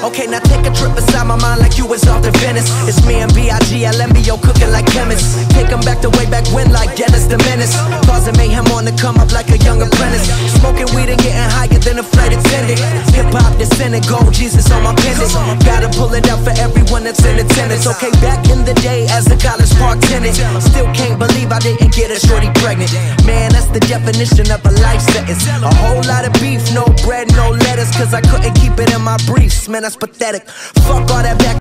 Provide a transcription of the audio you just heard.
Okay, now take a trip inside my mind like you was off to Venice. It's me and B.I.G. LMBO cooking like chemists. Take 'em back to way back when, like Dennis the Menace. Causing mayhem on the come up like a young apprentice. Smoking weed and getting higher than a flight attendant. Hip hop descendant, gold Jesus on my pendant. Gotta pull it out for everyone that's in attendance. Okay, back in the day as a college park tenant. Still can't believe I didn't get a shorty pregnant. Definition of a life sentence. A whole lot of beef, no bread, no lettuce. Cause I couldn't keep it in my briefs. Man, that's pathetic. Fuck all that back